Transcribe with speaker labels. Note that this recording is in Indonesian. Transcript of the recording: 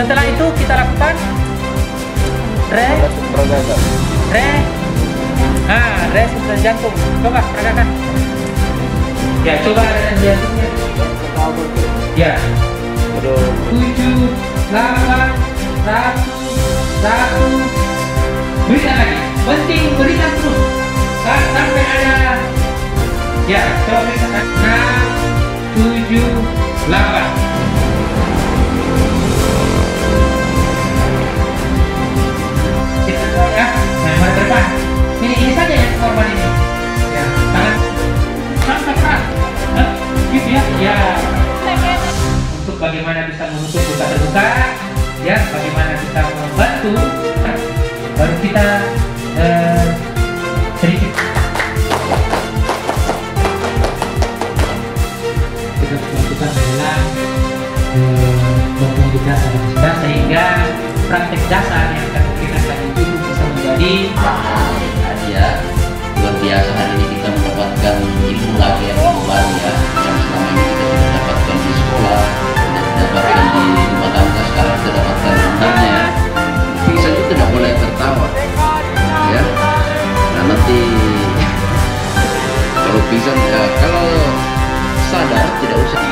Speaker 1: Setelah itu kita lakukan re, re, ah, re sudah jantung. Coba peragakan. Ya, coba re jantungnya. Ya, tujuh, delapan, satu, satu. Berikan lagi. Penting berikan terus. Sa- Sampai ada. Ya, coba berikan. Enam, tujuh, delapan. Bagaimana bisa menutup luka terbuka ya bagaimana bisa membantu. Baru kita eh, sedikit. Kita melakukan adalah maupun juga sudah sehingga praktek dasar yang akan diberikan tadi itu bisa menjadi
Speaker 2: ya luar biasa kalau bisa uh, kalau sadar tidak usah